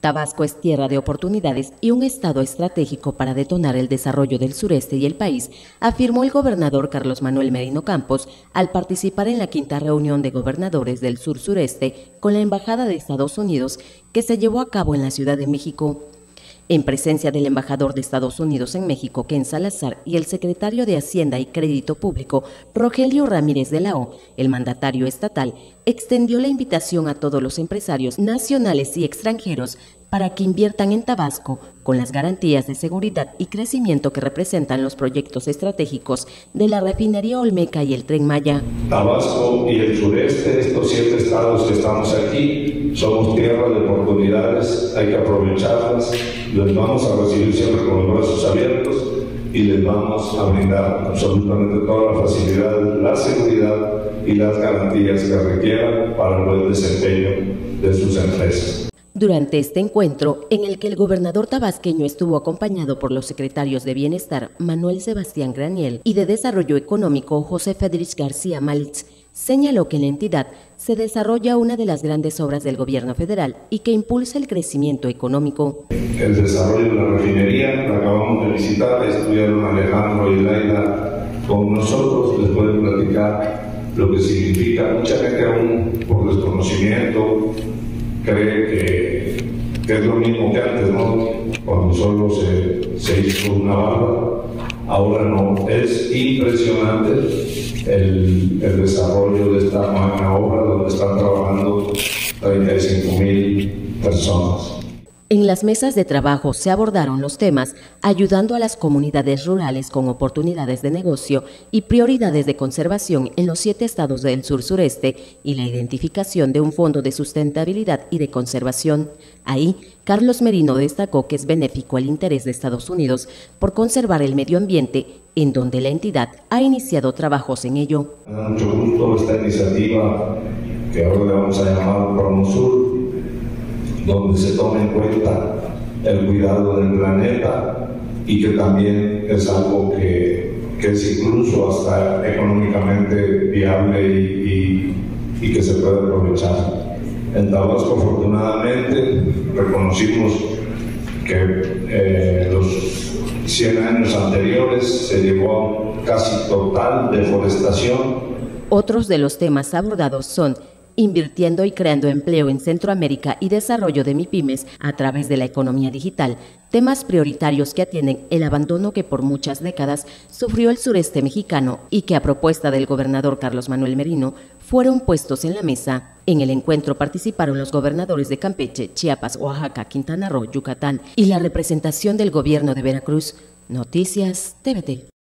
Tabasco es tierra de oportunidades y un estado estratégico para detonar el desarrollo del sureste y el país, afirmó el gobernador Carlos Manuel Merino Campos al participar en la quinta reunión de gobernadores del sur-sureste con la Embajada de Estados Unidos que se llevó a cabo en la Ciudad de México en presencia del embajador de Estados Unidos en México, Ken Salazar, y el secretario de Hacienda y Crédito Público, Rogelio Ramírez de la O, el mandatario estatal, extendió la invitación a todos los empresarios nacionales y extranjeros para que inviertan en Tabasco con las garantías de seguridad y crecimiento que representan los proyectos estratégicos de la refinería Olmeca y el Tren Maya. Tabasco y el sureste, estos siete estados que estamos aquí, somos tierra de oportunidades, hay que aprovecharlas, les vamos a recibir siempre con los brazos abiertos y les vamos a brindar absolutamente toda la facilidad, la seguridad y las garantías que requieran para el buen desempeño de sus empresas. Durante este encuentro, en el que el gobernador tabasqueño estuvo acompañado por los secretarios de Bienestar Manuel Sebastián Graniel y de Desarrollo Económico José Fedrich García Malitz, señaló que en la entidad se desarrolla una de las grandes obras del gobierno federal y que impulsa el crecimiento económico. El desarrollo de la refinería, la acabamos de visitar, estuvieron Alejandro y Laila con nosotros, les pueden platicar lo que significa. Mucha gente aún por desconocimiento cree que, es lo mismo que antes, ¿no? Cuando solo se, se hizo una barra, ahora no. Es impresionante el, el desarrollo de esta magna obra donde están trabajando 35 mil personas. En las mesas de trabajo se abordaron los temas ayudando a las comunidades rurales con oportunidades de negocio y prioridades de conservación en los siete estados del sur-sureste y la identificación de un fondo de sustentabilidad y de conservación. Ahí, Carlos Merino destacó que es benéfico al interés de Estados Unidos por conservar el medio ambiente, en donde la entidad ha iniciado trabajos en ello. Mucho gusto esta iniciativa que ahora le vamos a llamar PromoSur donde se tome en cuenta el cuidado del planeta y que también es algo que, que es incluso hasta económicamente viable y, y, que se puede aprovechar. En Tabasco, afortunadamente, reconocimos que eh, los 100 años anteriores se llegó a casi total deforestación. Otros de los temas abordados son invirtiendo y creando empleo en Centroamérica y desarrollo de MIPIMES a través de la economía digital, temas prioritarios que atienden el abandono que por muchas décadas sufrió el sureste mexicano y que a propuesta del gobernador Carlos Manuel Merino fueron puestos en la mesa. En el encuentro participaron los gobernadores de Campeche, Chiapas, Oaxaca, Quintana Roo, Yucatán y la representación del gobierno de Veracruz. Noticias TVT.